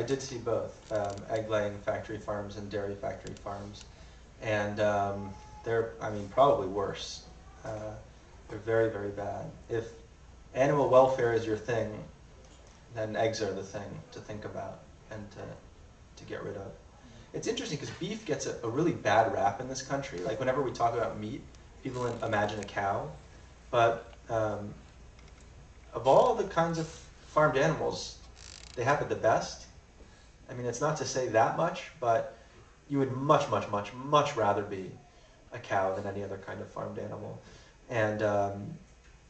I did see both um, egg-laying factory farms and dairy factory farms, and um, they're, I mean, probably worse. Uh, they're very, very bad. If animal welfare is your thing, then eggs are the thing to think about and to, to get rid of. It's interesting because beef gets a, a, really bad rap in this country. Like whenever we talk about meat, people imagine a cow, but um, of all the kinds of farmed animals, they have it the best. I mean, it's not to say that much, but you would much, much, much, much rather be a cow than any other kind of farmed animal. And um,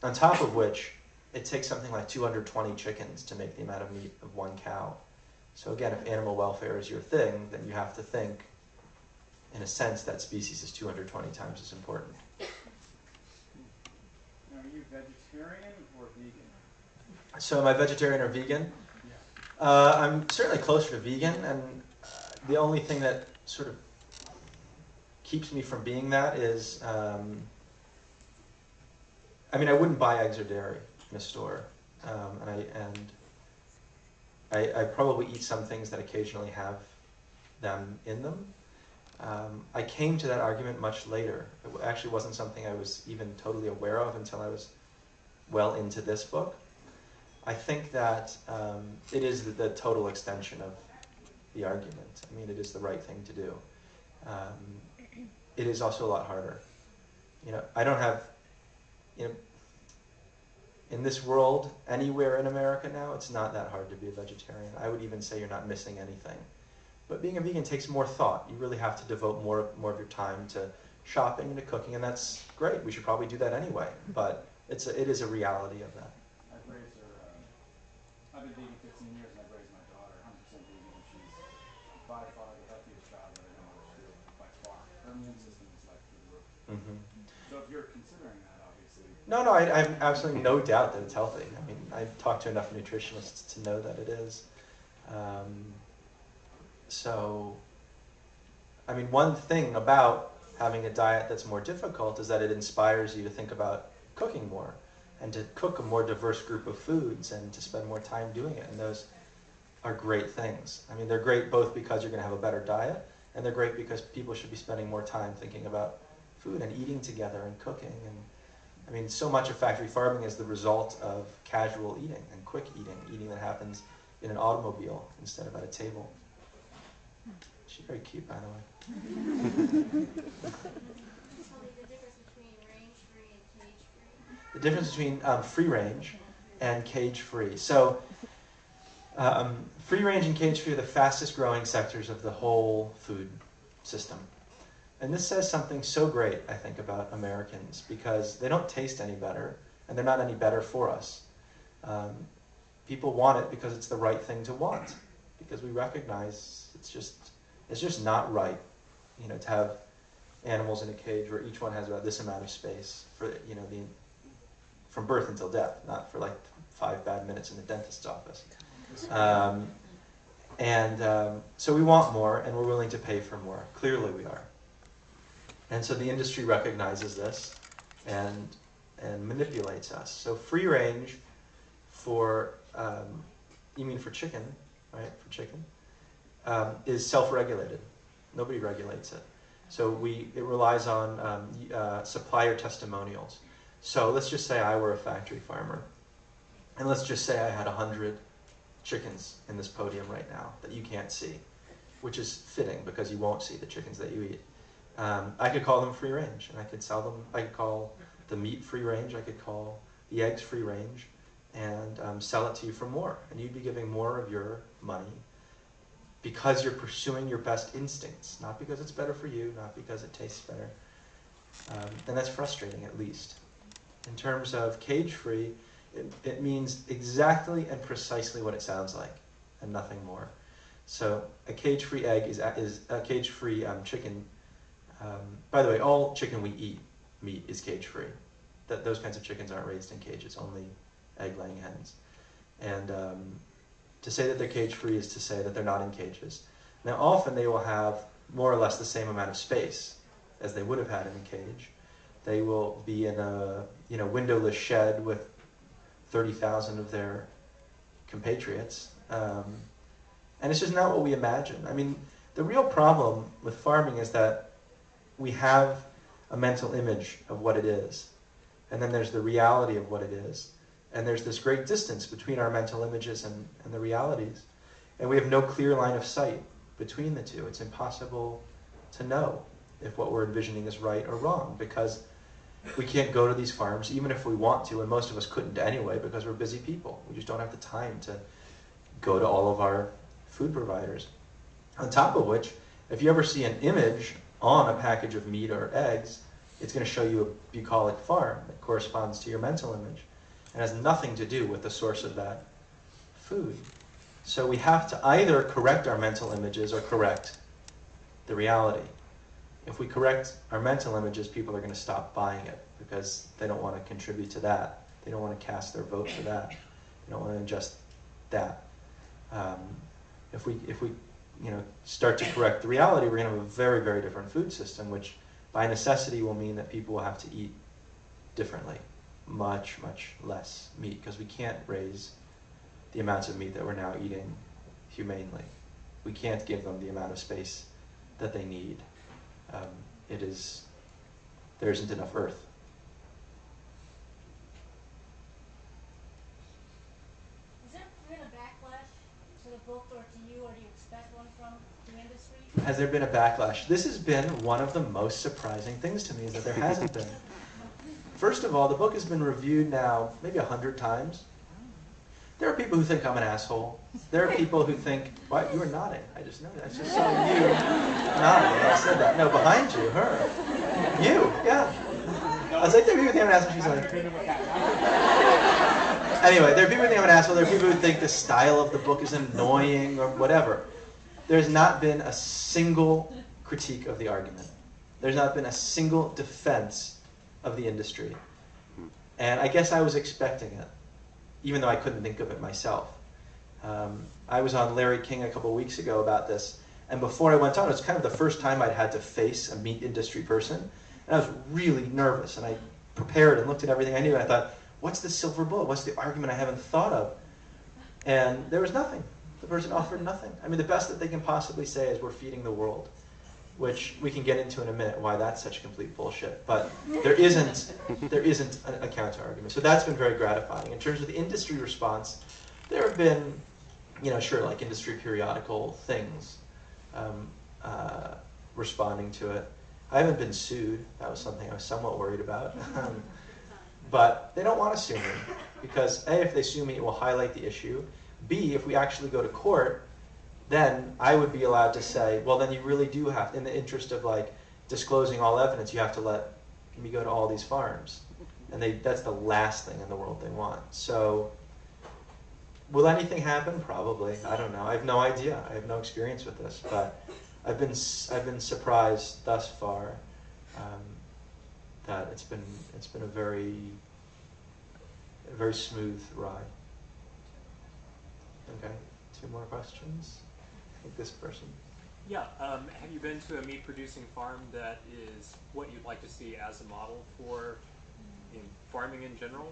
on top of which, it takes something like 220 chickens to make the amount of meat of one cow. So again, if animal welfare is your thing, then you have to think, in a sense, that species is 220 times as important. Now, are you vegetarian or vegan? So am I vegetarian or vegan? Uh, I'm certainly closer to vegan, and uh, the only thing that sort of keeps me from being that is, um, I mean, I wouldn't buy eggs or dairy in a store, um, and I and I, I, probably eat some things that occasionally have them in them. Um, I came to that argument much later. It actually wasn't something I was even totally aware of until I was well into this book. I think that um, it is the, the, total extension of the argument. I mean, it is the right thing to do. Um, it is also a lot harder. You know, I don't have, you know, in this world, anywhere in America now, it's not that hard to be a vegetarian. I would even say you're not missing anything. But being a vegan takes more thought. You really have to devote more more of your time to shopping and to cooking, and that's great. We should probably do that anyway. But it's a, it is a reality of that. I've raised her. Uh, I've been vegan 15 years, and I've raised my daughter 100% vegan, and she's by far the healthiest child that I know of by far. Her immune system is like through the roof. Mm-hmm. So if you're considering that no, no, I, I have absolutely no doubt that it's healthy. I mean, I've talked to enough nutritionists to know that it is. Um, so, I mean, one thing about having a diet that's more difficult is that it inspires you to think about cooking more and to cook a more diverse group of foods and to spend more time doing it. And those are great things. I mean, they're great both because you're going to have a better diet, and they're great because people should be spending more time thinking about food and eating together and cooking and I mean, so much of factory farming is the result of casual eating and quick eating, eating that happens in an automobile instead of at a table. She's very cute, by the way. the difference between um, free range and cage free. So, um, free range and cage free are the fastest growing sectors of the whole food system. And this says something so great, I think, about Americans because they don't taste any better and they're not any better for us. Um, people want it because it's the right thing to want because we recognize it's just it's just not right, you know, to have animals in a cage where each one has about this amount of space for you know the from birth until death, not for like five bad minutes in the dentist's office. Um, and um, so we want more, and we're willing to pay for more. Clearly, we are. And so the industry recognizes this and, and manipulates us. So free range for, um, you mean for chicken, right, for chicken, um, is self-regulated. Nobody regulates it. So we, it relies on um, uh, supplier testimonials. So let's just say I were a factory farmer. And let's just say I had 100 chickens in this podium right now that you can't see, which is fitting because you won't see the chickens that you eat. Um, I could call them free range, and I could sell them. I could call the meat free range. I could call the eggs free range, and um, sell it to you for more. And you'd be giving more of your money because you're pursuing your best instincts, not because it's better for you, not because it tastes better. Um, and that's frustrating, at least. In terms of cage free, it, it means exactly and precisely what it sounds like, and nothing more. So a cage free egg is, is a cage free um, chicken um, by the way, all chicken we eat meat is cage free. That those kinds of chickens aren't raised in cages, only egg laying hens. And um, to say that they're cage free is to say that they're not in cages. Now, often they will have more or less the same amount of space as they would have had in a cage. They will be in a you know windowless shed with 30,000 of their compatriots. Um, And it's just not what we imagine. I mean, the real problem with farming is that we have a mental image of what it is, and then there's the reality of what it is. And there's this great distance between our mental images and, and the realities. And we have no clear line of sight between the two. It's impossible to know if what we're envisioning is right or wrong because we can't go to these farms even if we want to, and most of us couldn't anyway because we're busy people. We just don't have the time to go to all of our food providers. On top of which, if you ever see an image on a package of meat or eggs, it's going to show you a bucolic farm that corresponds to your mental image and has nothing to do with the source of that food. So we have to either correct our mental images or correct the reality. If we correct our mental images, people are going to stop buying it because they don't want to contribute to that. They don't want to cast their vote for that. They don't want to adjust that. Um, if we if we you know start to correct the reality, we're going to have a very very different food system, which by necessity will mean that people will have to eat differently, much much less meat because we can't raise the amounts of meat that we're now eating humanely. We can't give them the amount of space that they need. Um, it is there isn't enough earth. Has there been a backlash to the book or to you, or do you expect one from the industry? Has there been a backlash? This has been one of the most surprising things to me is that there hasn't been. First of all, the book has been reviewed now maybe a hundred times. There are people who think I'm an asshole. There are people who think, what, you were nodding. I just noticed. I just saw you nodding. I said that. No, behind you, her. You, yeah. I was like, there are people who think I'm an asshole. She's like, anyway, there are people who think I'm an asshole. There are people who think the style of the book is annoying or whatever. There's not been a single critique of the argument. There's not been a single defense of the industry. And I guess I was expecting it even though I couldn't think of it myself. Um, I was on Larry King a couple weeks ago about this, and before I went on, it was kind of the first time I'd had to face a meat industry person, and I was really nervous, and I prepared and looked at everything I knew, and I thought, what's the silver bullet? What's the argument I haven't thought of? And there was nothing. The person offered nothing. I mean, the best that they can possibly say is we're feeding the world which we can get into in a minute why that's such complete bullshit. But there isn't there isn't a, a counter argument. So that's been very gratifying. In terms of the industry response, there have been, you know, sure like industry periodical things um, uh, responding to it. I haven't been sued. That was something I was somewhat worried about. Um, but they don't want to sue me because a if they sue me, it will highlight the issue. B if we actually go to court then I would be allowed to say, well, then you really do have, in the interest of like disclosing all evidence, you have to let me go to all these farms. And they, that's the last thing in the world they want. So, will anything happen? Probably. I don't know. I have no idea. I have no experience with this. But I've been, I've been surprised thus far um, that it's been, it's been a very, a very smooth ride. Okay, two more questions? Think this person. Yeah, um, have you been to a meat producing farm that is what you'd like to see as a model for in farming in general?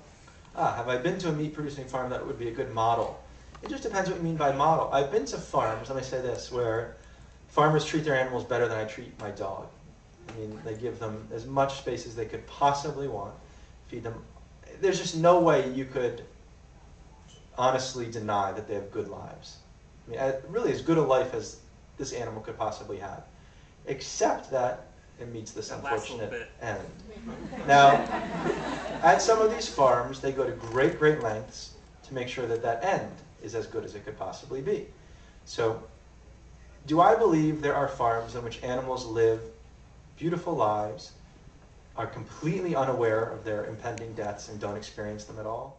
Ah, have I been to a meat producing farm that would be a good model? It just depends what you mean by model. I've been to farms, let me say this, where farmers treat their animals better than I treat my dog. I mean, they give them as much space as they could possibly want, feed them. There's just no way you could honestly deny that they have good lives. I mean, uh, really as good a life as this animal could possibly have, except that it meets this That unfortunate end. Now, at some of these farms, they go to great, great lengths to make sure that that end is as good as it could possibly be. So, do I believe there are farms in which animals live beautiful lives, are completely unaware of their impending deaths, and don't experience them at all?